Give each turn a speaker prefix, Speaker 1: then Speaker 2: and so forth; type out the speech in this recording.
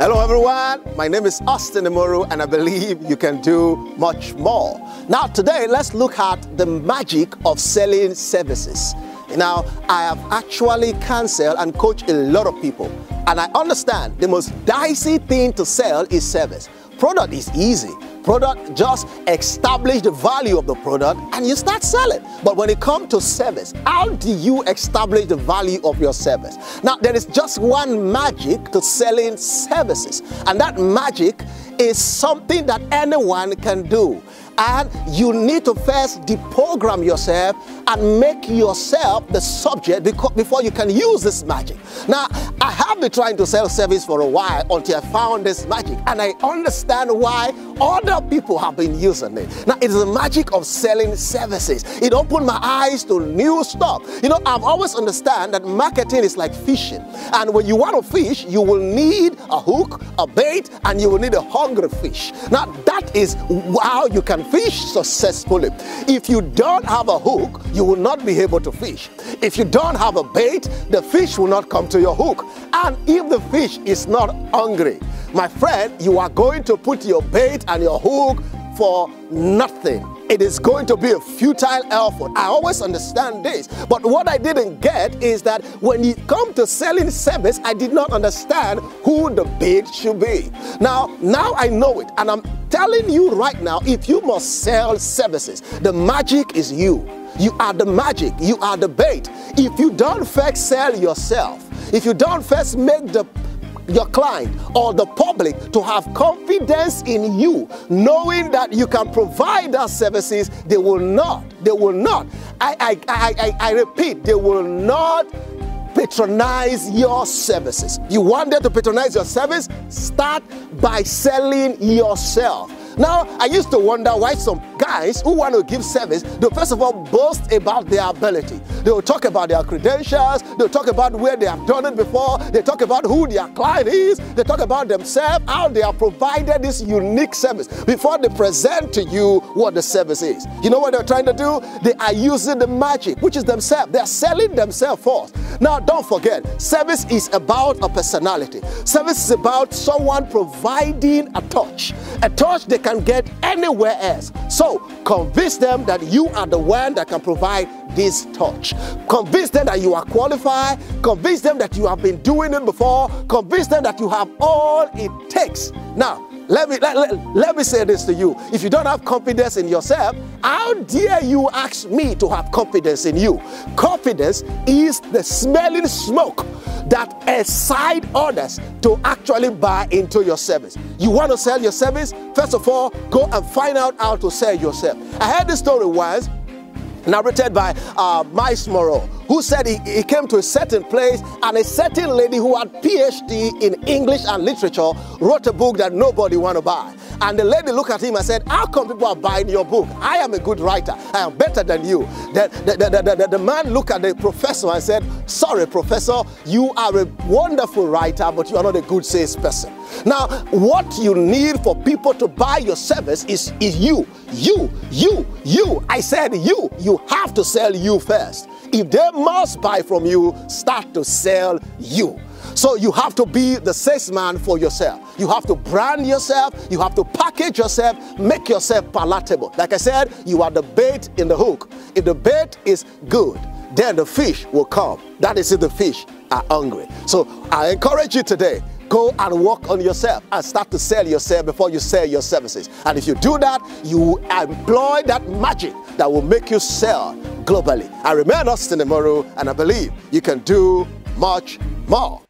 Speaker 1: Hello everyone, my name is Austin Imoru and I believe you can do much more. Now today let's look at the magic of selling services. Now I have actually counseled and coached a lot of people and I understand the most dicey thing to sell is service. Product is easy product, just establish the value of the product and you start selling. But when it comes to service, how do you establish the value of your service? Now, there is just one magic to selling services, and that magic is something that anyone can do. And you need to first deprogram yourself and make yourself the subject before you can use this magic. Now, I have been trying to sell service for a while until I found this magic and I understand why other people have been using it. Now, it is the magic of selling services. It opened my eyes to new stuff. You know, I've always understand that marketing is like fishing. And when you want to fish, you will need a hook, a bait, and you will need a hungry fish. Now, that is how you can fish successfully. If you don't have a hook, you will not be able to fish. If you don't have a bait, the fish will not come to your hook. And if the fish is not hungry, my friend, you are going to put your bait and your hook for nothing. It is going to be a futile effort. I always understand this. But what I didn't get is that when you come to selling service, I did not understand who the bait should be. Now, now I know it. And I'm telling you right now, if you must sell services, the magic is you. You are the magic. You are the bait. If you don't first sell yourself, if you don't first make the your client or the public to have confidence in you, knowing that you can provide that services, they will not. They will not. I, I, I, I, I repeat, they will not patronize your services. You want them to patronize your service? Start by selling yourself. Now, I used to wonder why some guys who want to give service, they first of all boast about their ability. They will talk about their credentials, they'll talk about where they have done it before, they talk about who their client is, they talk about themselves, how they have provided this unique service before they present to you what the service is. You know what they're trying to do? They are using the magic, which is themselves. They're selling themselves first. Now, don't forget, service is about a personality. Service is about someone providing a touch, a touch they can get anywhere else. So, convince them that you are the one that can provide this touch. Convince them that you are qualified. Convince them that you have been doing it before. Convince them that you have all it takes. Now, let me, let, let, let, me say this to you. If you don't have confidence in yourself, how dare you ask me to have confidence in you? Confidence is the smelling smoke that excite others to actually buy into your service. You want to sell your service? First of all, go and find out how to sell yourself. I heard this story once narrated by uh, Myles Munroe, who said he, he, came to a certain place and a certain lady who had PhD in English and literature wrote a book that nobody want to buy. And the lady looked at him and said, how come people are buying your book? I am a good writer. I am better than you. The, the, the, the, the man looked at the professor and said, sorry, professor, you are a wonderful writer, but you are not a good salesperson. Now, what you need for people to buy your service is, is you. You, you, you. I said you. You have to sell you first. If they must buy from you, start to sell you. So you have to be the salesman for yourself. You have to brand yourself. You have to package yourself, make yourself palatable. Like I said, you are the bait in the hook. If the bait is good, then the fish will come. That is if the fish are hungry. So I encourage you today Go and work on yourself and start to sell yourself before you sell your services. And if you do that, you employ that magic that will make you sell globally. I remain Austin Imoru, and I believe you can do much more.